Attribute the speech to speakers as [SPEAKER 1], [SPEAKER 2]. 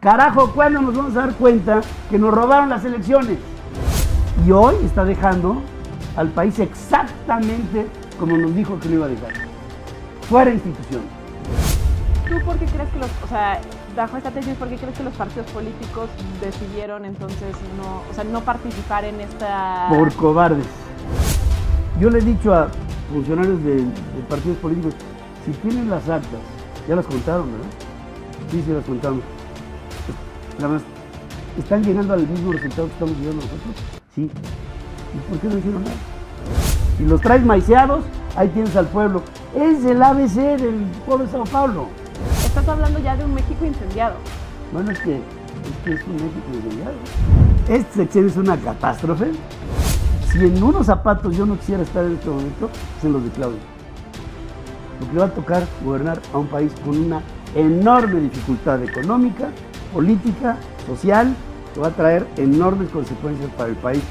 [SPEAKER 1] Carajo, ¿cuándo nos vamos a dar cuenta que nos robaron las elecciones? Y hoy está dejando al país exactamente como nos dijo que lo iba a dejar. Fuera institución.
[SPEAKER 2] ¿Tú por qué crees que los, o sea, bajo esta tesis, por qué crees que los partidos políticos decidieron entonces no, o sea, no participar en esta...
[SPEAKER 1] Por cobardes. Yo le he dicho a funcionarios de, de partidos políticos, si tienen las actas, ya las contaron, ¿verdad? Sí, sí las contamos. Nada más, ¿están llegando al mismo resultado que estamos llegando nosotros? Sí. ¿Y por qué no hicieron nada? Si los traes maiceados, ahí tienes al pueblo. Es el ABC del pueblo de Sao Paulo.
[SPEAKER 2] Estás hablando ya de un México incendiado.
[SPEAKER 1] Bueno, es que es, que es un México incendiado. Este sexenio es una catástrofe. Si en unos zapatos yo no quisiera estar en este momento, es en los de Claudio. Porque le va a tocar gobernar a un país con una enorme dificultad económica, política, social, que va a traer enormes consecuencias para el país.